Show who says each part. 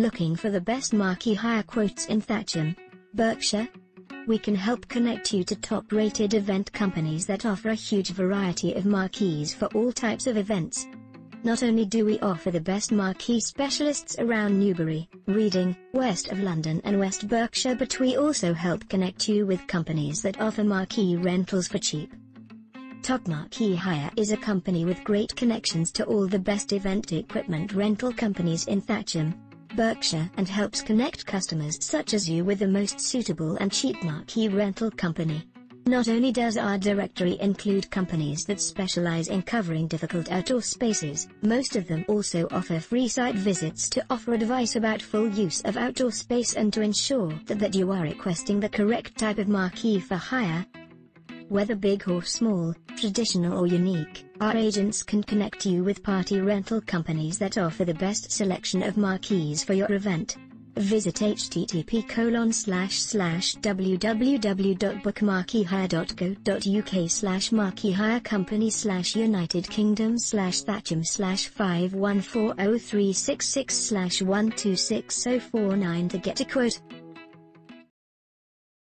Speaker 1: Looking for the best marquee hire quotes in Thatcham, Berkshire? We can help connect you to top-rated event companies that offer a huge variety of marquees for all types of events. Not only do we offer the best marquee specialists around Newbury, Reading, west of London and West Berkshire but we also help connect you with companies that offer marquee rentals for cheap. Top Marquee Hire is a company with great connections to all the best event equipment rental companies in Thatcham, Berkshire and helps connect customers such as you with the most suitable and cheap marquee rental company. Not only does our directory include companies that specialize in covering difficult outdoor spaces, most of them also offer free site visits to offer advice about full use of outdoor space and to ensure that, that you are requesting the correct type of marquee for hire. Whether big or small, traditional or unique, our agents can connect you with party rental companies that offer the best selection of marquees for your event. Visit http colon slash slash www.bookmarqueehire.co.uk slash marqueehire company slash United Kingdom slash Thatcham slash 51403666 slash 126049 to get a quote.